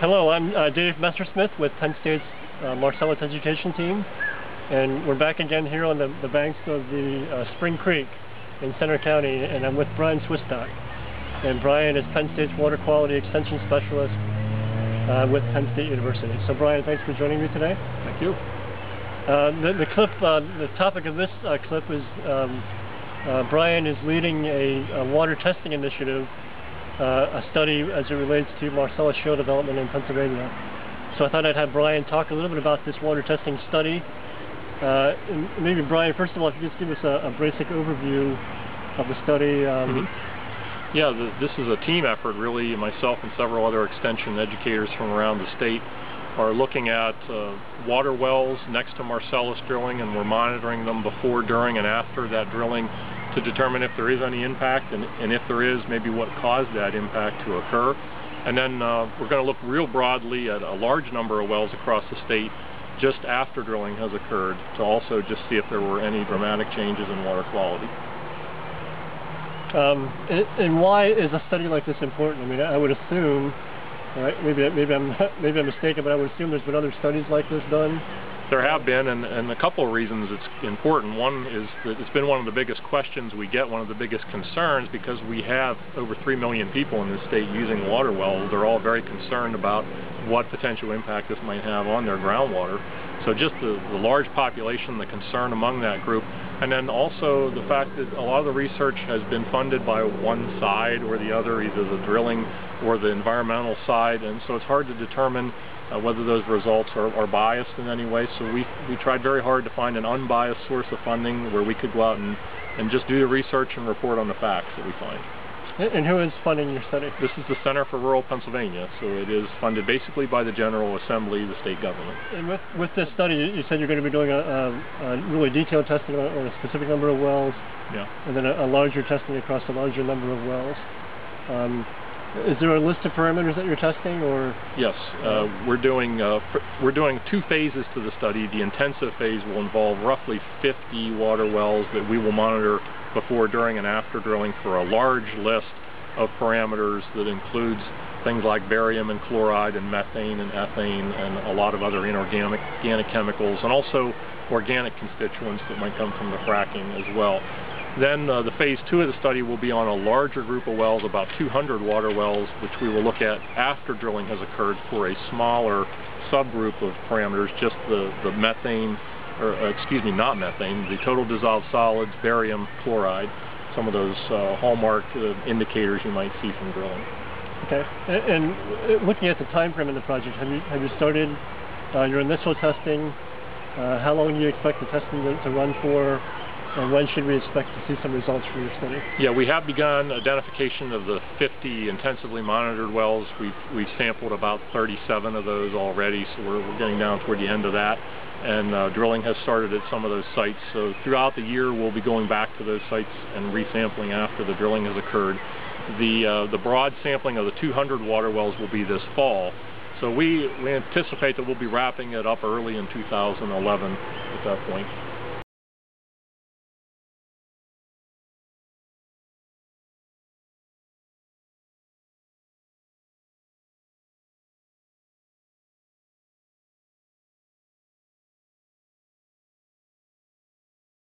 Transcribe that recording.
Hello, I'm uh, Dave Messersmith with Penn State's uh, Marcellus Education Team, and we're back again here on the, the banks of the uh, Spring Creek in Centre County, and I'm with Bryan Swistock. And Bryan is Penn State's Water Quality Extension Specialist uh, with Penn State University. So Bryan, thanks for joining me today. Thank you. Uh, the, the clip, uh, the topic of this clip is um, Bryan is leading a, a water testing initiative uh, a study as it relates to Marcellus shale development in Pennsylvania. So I thought I'd have Bryan talk a little bit about this water testing study. Uh, maybe Bryan, first of all, if you just give us a, a basic overview of the study. Um, mm -hmm. Yeah, the, this is a team effort really. Myself and several other extension educators from around the state are looking at uh, water wells next to Marcellus drilling and we're monitoring them before, during, and after that drilling to determine if there is any impact and, and if there is, maybe what caused that impact to occur. And then uh, we're going to look real broadly at a large number of wells across the state just after drilling has occurred to also just see if there were any dramatic changes in water quality. Um, and, and, why is a study like this important? I mean, I would assume, right, maybe, maybe, I'm, maybe I'm mistaken, but I would assume there's been other studies like this done there have been, and, and a couple of reasons it's important. One is that it's been one of the biggest questions we get, one of the biggest concerns, because we have over 3 million people in this state using water wells. They're all very concerned about what potential impact this might have on their groundwater. So just the, the large population, the concern among that group, and then also the fact that a lot of the research has been funded by one side or the other, either the drilling or the environmental side, and so it's hard to determine uh, whether those results are, are, biased in any way. So we, we tried very hard to find an unbiased source of funding where we could go out and, and just do the research and report on the facts that we find. And who is funding your study? This is the Center for Rural Pennsylvania, so it is funded basically by the General Assembly, the state government. And with, with this study, you said you're going to be doing a, a, a really detailed testing on, on, a specific number of wells, yeah. and then a, a larger testing across a larger number of wells. Um, is there a list of parameters that you're testing, or? Yes, uh, we're doing uh, we're doing two phases to the study. The intensive phase will involve roughly 50 water wells that we will monitor before, during, and after drilling for a large list of parameters that includes things like barium and chloride and methane and ethane and a lot of other inorganic organic chemicals and also organic constituents that might come from the fracking as well. Then uh, the phase two of the study will be on a larger group of wells, about 200 water wells, which we will look at after drilling has occurred for a smaller subgroup of parameters, just the, the methane, or uh, excuse me, not methane, the total dissolved solids, barium, chloride, some of those uh, hallmark uh, indicators you might see from drilling. Okay, and, and uh, looking at the time frame in the project, have you, have you started uh, your initial testing? how long do you expect the testing to, to run for? And when should we expect to see some results from your study? Yeah, we have begun identification of the 50 intensively monitored wells. We've, we've sampled about 37 of those already, so we're, we're getting down toward the end of that. And uh, drilling has started at some of those sites. So throughout the year, we'll be going back to those sites and resampling after the drilling has occurred. The, uh, the broad sampling of the 200 water wells will be this fall. So we, we anticipate that we'll be wrapping it up early in 2011 at that point.